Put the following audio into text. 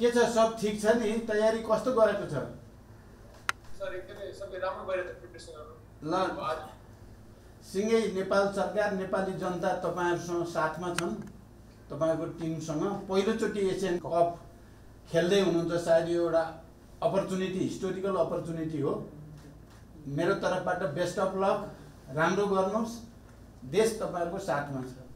के छ सब ठिक छ नि? तयारी कस्तो गरेको छ? ल सँगै नेपाल सरकार नेपाली जनता तपाईँहरूसँग साथमा छन् तपाईँको टिमसँग। पहिलोचोटि एसियन कप खेल्दै हुनुहुन्छ सायद यो एउटा अपर्च्युनिटी हिस्टोरिकल अपर्च्युनिटी हो। मेरो तर्फबाट बेस्ट अफ लक राम्रो गर्नुहोस्। देश तपाईँहरूको साथमा छ।